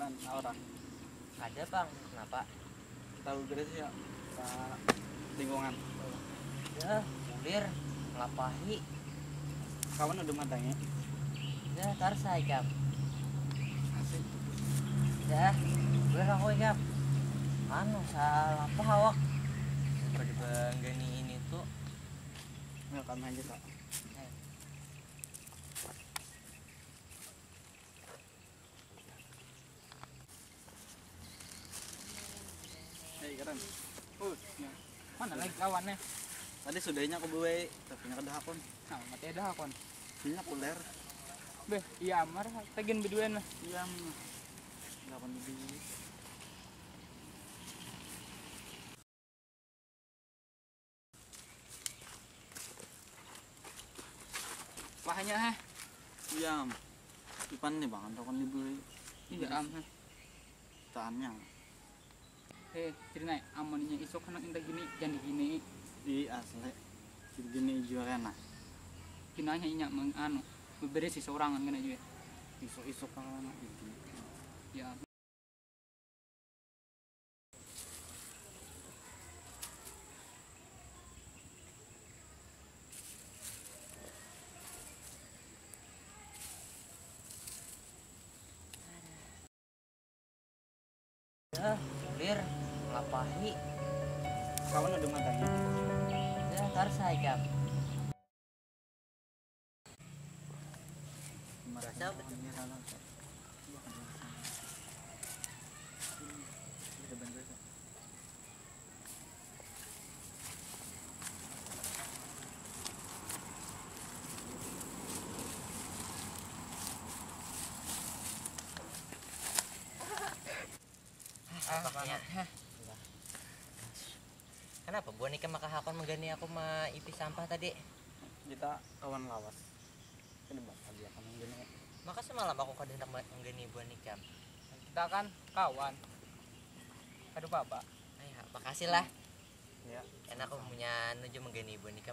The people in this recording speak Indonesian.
ban orang Ada bang, kenapa? tahu beres ya pak lingkungan Ya, bulir, melapahi. kawan udah matanya Ya, tar saya kam. asik Ya, bulir aku kam. Anu, salah apa awak? Pada banggani ini tuh. welcome aja kak Hei keren. Uh, ya. Mana lagi kawannya? tadi sudahnya aku buai tapi nggak ada akun. Nah, mati ada akon. Ini kuler. Beh, iya amar, tegin berdua lah. Iya. Delapan lebih. Wahnya heh. Iya. Ipan nih bang, kan libur Iya am heh. taannya. Heh, cerita amoninya isok anak inta gini, jangan gini. Di asli. Gini juara nah. Kinanya inya meng anu. Beberes si seorangan kena juga. Isok-isok kan anak gitu. Ya. Bulir, melapahi. Kawan udah matanya. Ya, tar saya kam. Merasa betul. Ah, ya. Kenapa buah nikah maka hakon menggani aku ma ipi sampah tadi? Kita kawan lawas. Ini bang, tadi akan gini. Maka semalam aku kadang menggani buah nikah. Kita kan kawan. Aduh bapak. Ayo, makasih lah. Ya. Kan aku punya nuju menggani buah nikah.